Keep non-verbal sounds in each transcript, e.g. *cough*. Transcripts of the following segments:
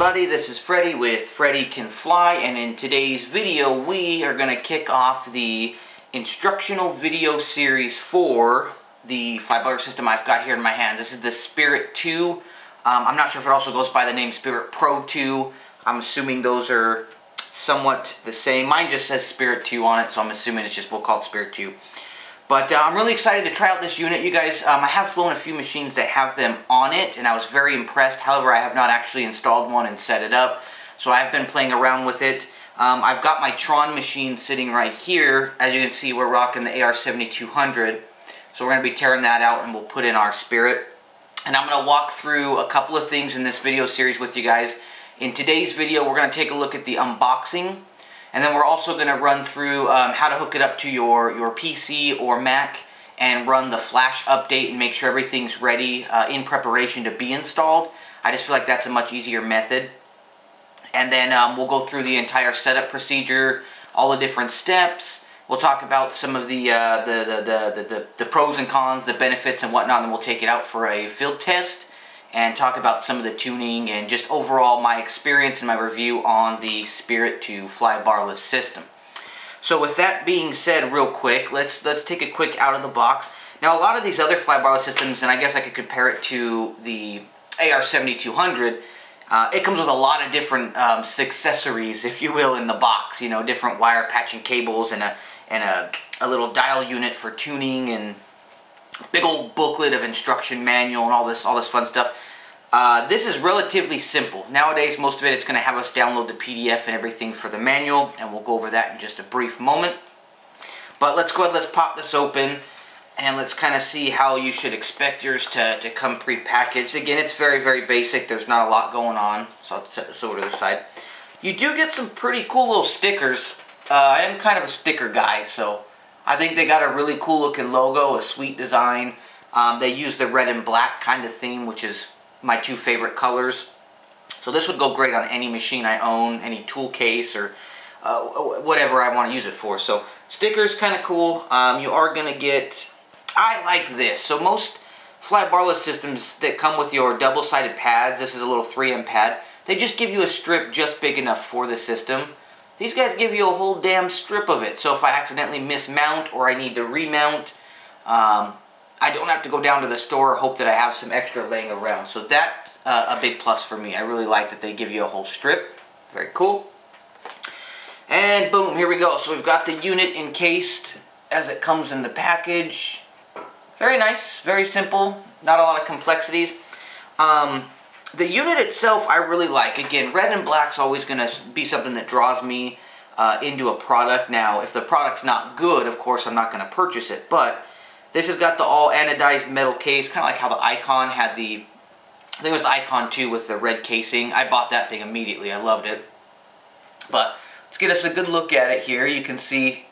everybody, this is Freddy with Freddy Can Fly and in today's video we are going to kick off the instructional video series for the flybar system I've got here in my hands. This is the Spirit 2. Um, I'm not sure if it also goes by the name Spirit Pro 2. I'm assuming those are somewhat the same. Mine just says Spirit 2 on it so I'm assuming it's just we'll call it Spirit 2. But uh, I'm really excited to try out this unit, you guys. Um, I have flown a few machines that have them on it, and I was very impressed. However, I have not actually installed one and set it up, so I've been playing around with it. Um, I've got my Tron machine sitting right here. As you can see, we're rocking the AR7200. So we're going to be tearing that out, and we'll put in our Spirit. And I'm going to walk through a couple of things in this video series with you guys. In today's video, we're going to take a look at the unboxing and then we're also going to run through um, how to hook it up to your, your PC or Mac and run the flash update and make sure everything's ready uh, in preparation to be installed. I just feel like that's a much easier method. And then um, we'll go through the entire setup procedure, all the different steps. We'll talk about some of the, uh, the, the, the, the, the pros and cons, the benefits and whatnot, and then we'll take it out for a field test and talk about some of the tuning and just overall my experience and my review on the Spirit 2 fly barless system. So with that being said real quick, let's let's take a quick out of the box. Now a lot of these other fly barless systems, and I guess I could compare it to the AR7200, uh, it comes with a lot of different um, accessories, if you will, in the box. You know, different wire patching cables and a and a, a little dial unit for tuning and big old booklet of instruction manual and all this all this fun stuff. Uh, this is relatively simple. Nowadays, most of it, it's going to have us download the PDF and everything for the manual, and we'll go over that in just a brief moment. But let's go ahead, let's pop this open, and let's kind of see how you should expect yours to, to come pre-packaged. Again, it's very, very basic. There's not a lot going on, so I'll set this over to the side. You do get some pretty cool little stickers. Uh, I am kind of a sticker guy, so I think they got a really cool looking logo, a sweet design. Um, they use the red and black kind of theme, which is my two favorite colors. So this would go great on any machine I own, any tool case, or uh, whatever I want to use it for. So stickers kind of cool. Um, you are going to get, I like this. So most fly barless systems that come with your double-sided pads, this is a little 3M pad, they just give you a strip just big enough for the system. These guys give you a whole damn strip of it. So if I accidentally mismount or I need to remount, um, I don't have to go down to the store hope that I have some extra laying around. So that's uh, a big plus for me. I really like that they give you a whole strip. Very cool. And boom, here we go. So we've got the unit encased as it comes in the package. Very nice, very simple, not a lot of complexities. Um, the unit itself I really like. Again, red and black's always going to be something that draws me uh, into a product. Now, if the product's not good, of course, I'm not going to purchase it. But this has got the all anodized metal case, kind of like how the Icon had the, I think it was the Icon 2 with the red casing. I bought that thing immediately. I loved it. But let's get us a good look at it here. You can see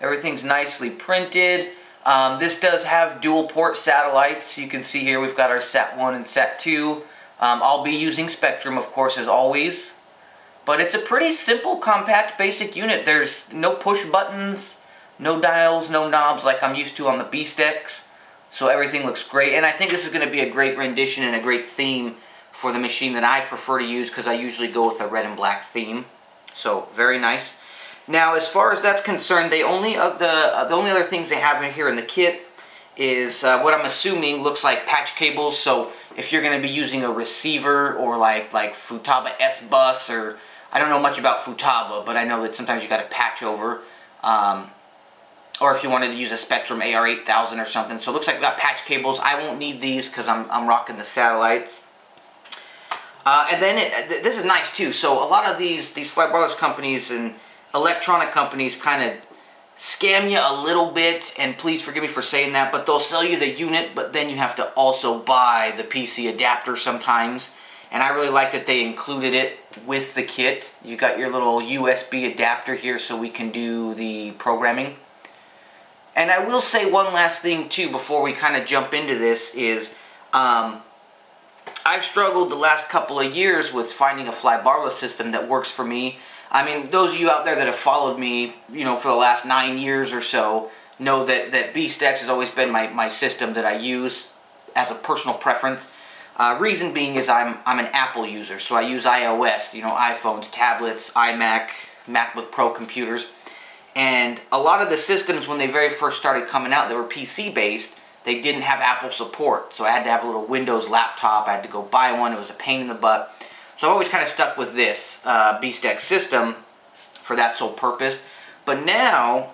everything's nicely printed. Um, this does have dual port satellites. You can see here we've got our SAT1 and SAT2. Um, I'll be using Spektrum, of course, as always. But it's a pretty simple, compact, basic unit. There's no push buttons, no dials, no knobs like I'm used to on the BeastX. So everything looks great. And I think this is going to be a great rendition and a great theme for the machine that I prefer to use because I usually go with a red and black theme. So very nice. Now, as far as that's concerned, they only uh, the uh, the only other things they have in here in the kit is uh, what I'm assuming looks like patch cables. So if you're going to be using a receiver or like like Futaba S Bus or I don't know much about Futaba, but I know that sometimes you got to patch over. Um, or if you wanted to use a Spektrum AR8000 or something. So it looks like we got patch cables. I won't need these because I'm, I'm rocking the satellites. Uh, and then it, this is nice too. So a lot of these these fly barless companies and electronic companies kind of scam you a little bit, and please forgive me for saying that, but they'll sell you the unit, but then you have to also buy the PC adapter sometimes. And I really like that they included it with the kit. You got your little USB adapter here so we can do the programming. And I will say one last thing too before we kind of jump into this is um, I've struggled the last couple of years with finding a fly barless system that works for me I mean, those of you out there that have followed me, you know, for the last nine years or so, know that, that BeastX has always been my, my system that I use as a personal preference. Uh, reason being is I'm, I'm an Apple user, so I use iOS, you know, iPhones, tablets, iMac, MacBook Pro computers. And a lot of the systems, when they very first started coming out, they were PC-based, they didn't have Apple support. So I had to have a little Windows laptop. I had to go buy one. It was a pain in the butt. So I've always kind of stuck with this uh, BeastX system for that sole purpose. But now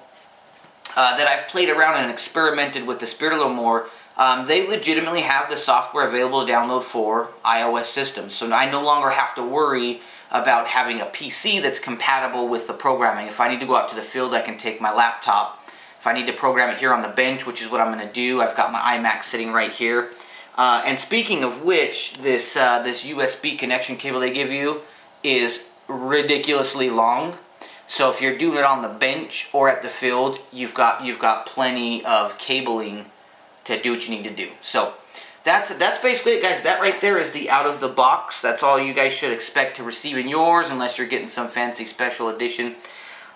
uh, that I've played around and experimented with the Spirit a little more, um, they legitimately have the software available to download for iOS systems. So I no longer have to worry about having a PC that's compatible with the programming. If I need to go out to the field, I can take my laptop. If I need to program it here on the bench, which is what I'm going to do, I've got my iMac sitting right here. Uh, and speaking of which, this uh, this USB connection cable they give you is ridiculously long. So if you're doing it on the bench or at the field, you've got you've got plenty of cabling to do what you need to do. So that's that's basically it, guys. That right there is the out of the box. That's all you guys should expect to receive in yours, unless you're getting some fancy special edition.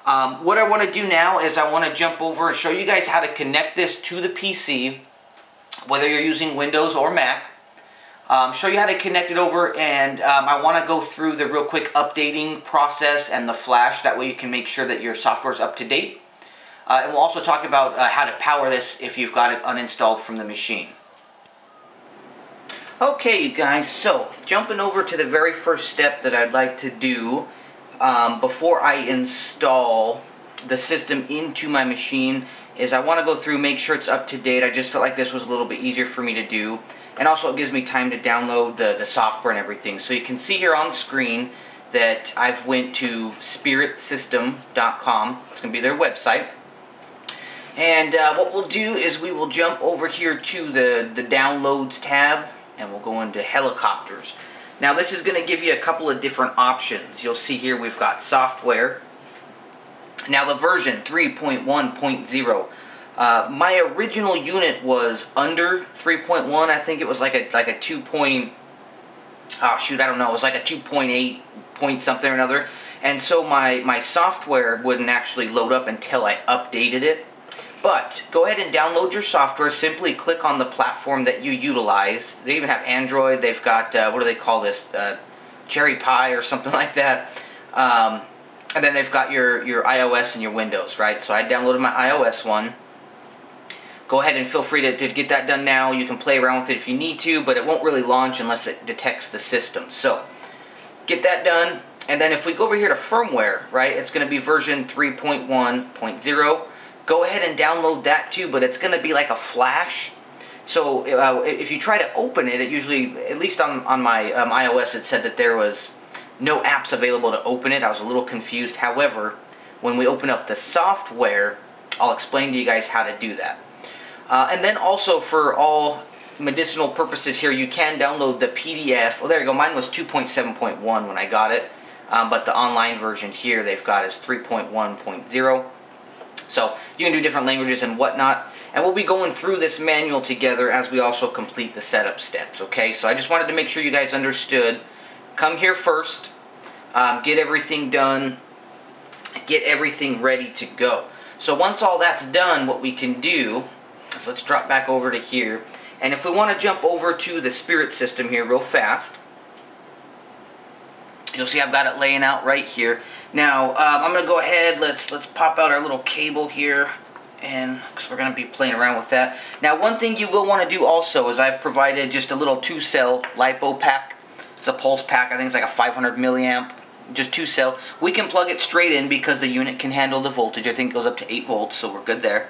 Um, what I want to do now is I want to jump over and show you guys how to connect this to the PC, whether you're using Windows or Mac. Um, show you how to connect it over and um, I want to go through the real quick updating process and the flash. That way you can make sure that your software is up to date. Uh, and we'll also talk about uh, how to power this if you've got it uninstalled from the machine. Okay you guys so jumping over to the very first step that I'd like to do um, before I install the system into my machine is I want to go through make sure it's up to date I just felt like this was a little bit easier for me to do and also it gives me time to download the, the software and everything. So you can see here on the screen that I've went to spiritsystem.com. It's going to be their website. And uh, what we'll do is we will jump over here to the, the downloads tab and we'll go into helicopters. Now this is going to give you a couple of different options. You'll see here we've got software. Now the version 3.1.0 uh, my original unit was under 3.1. I think it was like a like a 2. Point, oh shoot, I don't know. It was like a 2.8 point something or another. And so my my software wouldn't actually load up until I updated it. But go ahead and download your software. Simply click on the platform that you utilize. They even have Android. They've got uh, what do they call this? Uh, Cherry Pie or something *laughs* like that. Um, and then they've got your your iOS and your Windows, right? So I downloaded my iOS one go ahead and feel free to, to get that done now. You can play around with it if you need to, but it won't really launch unless it detects the system. So get that done. And then if we go over here to firmware, right, it's going to be version 3.1.0. Go ahead and download that too, but it's going to be like a flash. So uh, if you try to open it, it usually, at least on, on my um, iOS, it said that there was no apps available to open it. I was a little confused. However, when we open up the software, I'll explain to you guys how to do that. Uh, and then also for all medicinal purposes here, you can download the PDF. Oh, there you go. Mine was 2.7.1 when I got it. Um, but the online version here they've got is 3.1.0. So you can do different languages and whatnot. And we'll be going through this manual together as we also complete the setup steps, okay? So I just wanted to make sure you guys understood. Come here first, um, get everything done, get everything ready to go. So once all that's done, what we can do so let's drop back over to here. And if we want to jump over to the spirit system here real fast, you'll see I've got it laying out right here. Now, um, I'm going to go ahead, let's, let's pop out our little cable here, and because we're going to be playing around with that. Now, one thing you will want to do also is I've provided just a little two-cell LiPo pack. It's a pulse pack, I think it's like a 500 milliamp, just two cell. We can plug it straight in because the unit can handle the voltage. I think it goes up to 8 volts, so we're good there.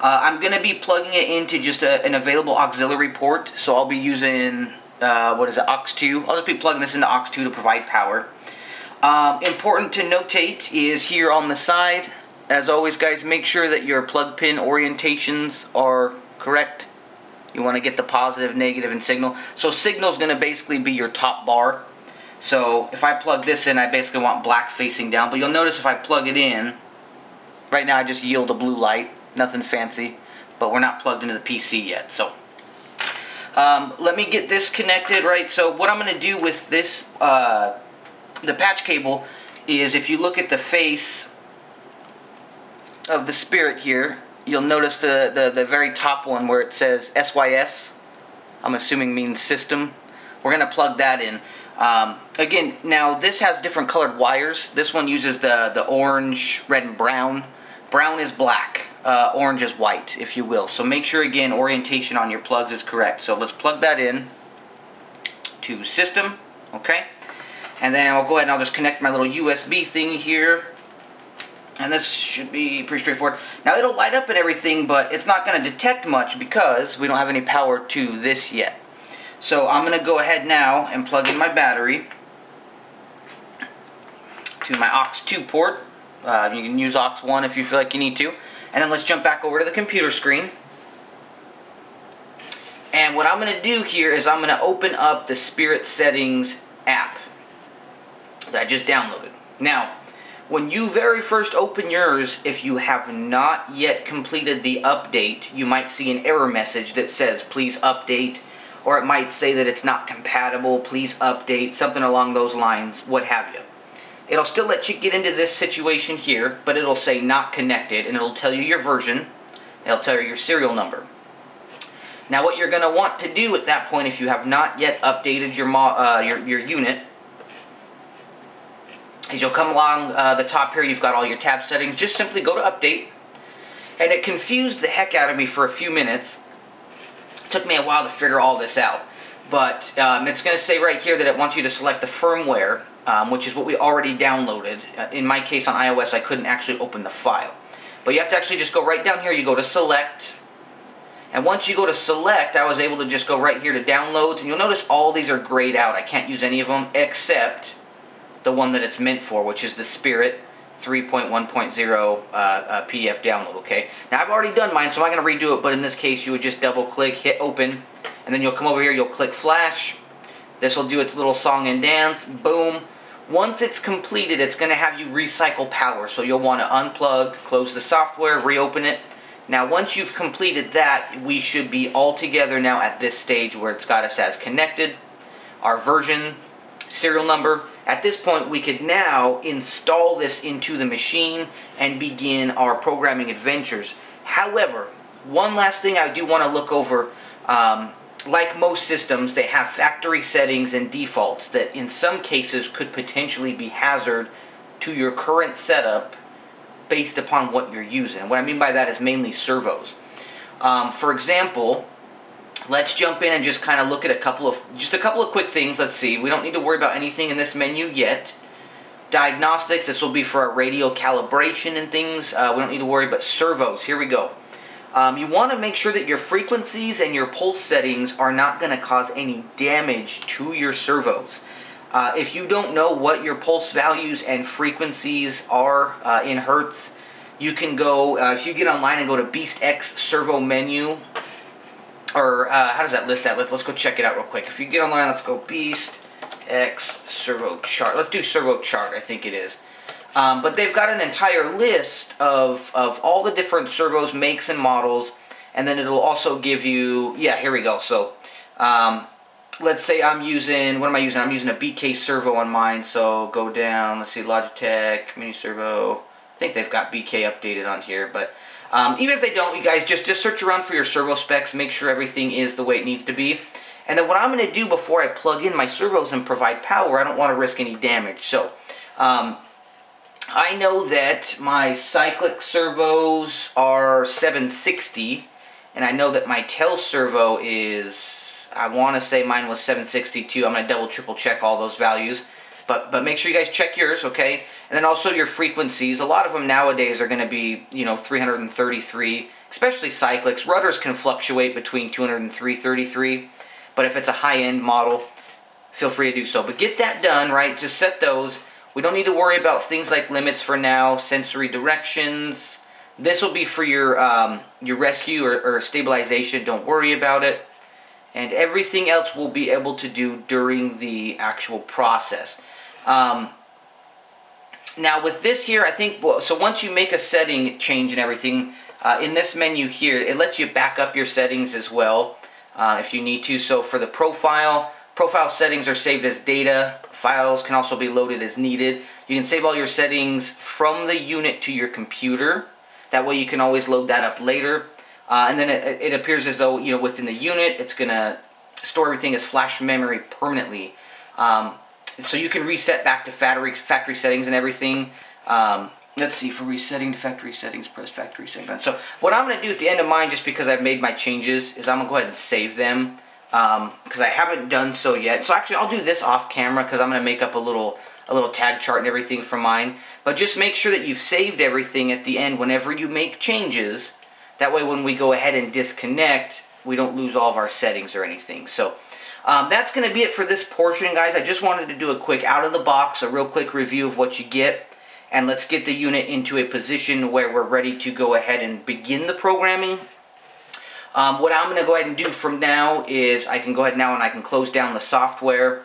Uh, I'm going to be plugging it into just a, an available auxiliary port, so I'll be using, uh, what is it, AUX2. I'll just be plugging this into AUX2 to provide power. Um, important to notate is here on the side, as always guys, make sure that your plug pin orientations are correct. You want to get the positive, negative, and signal. So signal is going to basically be your top bar. So if I plug this in, I basically want black facing down. But you'll notice if I plug it in, right now I just yield a blue light nothing fancy, but we're not plugged into the PC yet. So um, let me get this connected, right? So what I'm going to do with this, uh, the patch cable, is if you look at the face of the Spirit here, you'll notice the, the, the very top one where it says SYS, I'm assuming means system. we're going to plug that in. Um, again, now this has different colored wires. This one uses the, the orange, red, and brown. Brown is black, uh, orange is white, if you will. So make sure, again, orientation on your plugs is correct. So let's plug that in to system, okay? And then I'll go ahead and I'll just connect my little USB thingy here. And this should be pretty straightforward. Now it'll light up and everything, but it's not going to detect much because we don't have any power to this yet. So I'm going to go ahead now and plug in my battery to my aux 2 port. Uh, you can use aux 1 if you feel like you need to. And then let's jump back over to the computer screen. And what I'm going to do here is I'm going to open up the Spirit Settings app that I just downloaded. Now, when you very first open yours, if you have not yet completed the update, you might see an error message that says, please update, or it might say that it's not compatible, please update, something along those lines, what have you. It'll still let you get into this situation here, but it'll say not connected, and it'll tell you your version, it'll tell you your serial number. Now what you're going to want to do at that point, if you have not yet updated your, uh, your, your unit, as you'll come along uh, the top here, you've got all your tab settings. Just simply go to update. And it confused the heck out of me for a few minutes. It took me a while to figure all this out. But um, it's going to say right here that it wants you to select the firmware, um, which is what we already downloaded. Uh, in my case on iOS, I couldn't actually open the file. But you have to actually just go right down here. You go to select. And once you go to select, I was able to just go right here to downloads. And you'll notice all these are grayed out. I can't use any of them except the one that it's meant for, which is the Spirit 3.1.0 uh, uh, PDF download, okay? Now, I've already done mine, so I'm not going to redo it, but in this case, you would just double-click, hit open, and then you'll come over here, you'll click Flash. This will do its little song and dance. Boom. Once it's completed, it's going to have you recycle power, so you'll want to unplug, close the software, reopen it. Now, once you've completed that, we should be all together now at this stage where it's got us as connected, our version, serial number, at this point, we could now install this into the machine and begin our programming adventures. However, one last thing I do want to look over. Um, like most systems, they have factory settings and defaults that in some cases could potentially be hazard to your current setup based upon what you're using. What I mean by that is mainly servos. Um, for example, let's jump in and just kind of look at a couple of just a couple of quick things let's see. We don't need to worry about anything in this menu yet. Diagnostics this will be for our radio calibration and things uh, we don't need to worry about servos here we go. Um, you want to make sure that your frequencies and your pulse settings are not going to cause any damage to your servos. Uh, if you don't know what your pulse values and frequencies are uh, in hertz you can go uh, if you get online and go to BeastX servo menu or uh, how does that list that? Let's, let's go check it out real quick. If you get online, let's go Beast X Servo Chart. Let's do Servo Chart, I think it is. Um, but they've got an entire list of, of all the different servos, makes, and models. And then it'll also give you, yeah, here we go. So um, let's say I'm using, what am I using? I'm using a BK servo on mine. So go down, let's see, Logitech, Mini Servo. I think they've got BK updated on here. But um, even if they don't, you guys just, just search around for your servo specs, make sure everything is the way it needs to be. And then what I'm going to do before I plug in my servos and provide power, I don't want to risk any damage. So, um, I know that my cyclic servos are 760, and I know that my tail servo is, I want to say mine was 762. I'm going to double, triple check all those values. But, but make sure you guys check yours, okay? And then also your frequencies. A lot of them nowadays are going to be, you know, 333, especially cyclics. Rudders can fluctuate between 200 and 333. But if it's a high-end model, feel free to do so. But get that done, right? Just set those. We don't need to worry about things like limits for now, sensory directions. This will be for your um, your rescue or, or stabilization. Don't worry about it. And everything else we'll be able to do during the actual process. Um, now with this here, I think, so once you make a setting change and everything, uh, in this menu here, it lets you back up your settings as well uh, if you need to. So for the profile, profile settings are saved as data. Files can also be loaded as needed. You can save all your settings from the unit to your computer. That way you can always load that up later. Uh, and then it, it, appears as though, you know, within the unit, it's going to store everything as flash memory permanently. Um, so you can reset back to factory, factory settings and everything. Um, let's see, for resetting to factory settings, press factory settings. So what I'm going to do at the end of mine, just because I've made my changes, is I'm going to go ahead and save them. Because um, I haven't done so yet. So actually, I'll do this off camera because I'm going to make up a little a little tag chart and everything for mine. But just make sure that you've saved everything at the end whenever you make changes. That way when we go ahead and disconnect, we don't lose all of our settings or anything. So um, that's going to be it for this portion, guys. I just wanted to do a quick out of the box, a real quick review of what you get. And let's get the unit into a position where we're ready to go ahead and begin the programming. Um, what I'm going to go ahead and do from now is I can go ahead now and I can close down the software.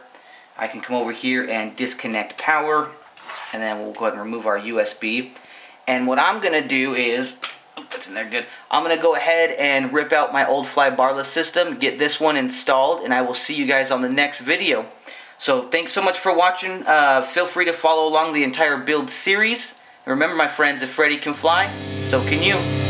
I can come over here and disconnect power. And then we'll go ahead and remove our USB. And what I'm going to do is that's in there good. I'm going to go ahead and rip out my old fly barless system, get this one installed, and I will see you guys on the next video. So thanks so much for watching. Uh, feel free to follow along the entire build series. remember, my friends, if Freddy can fly, so can you.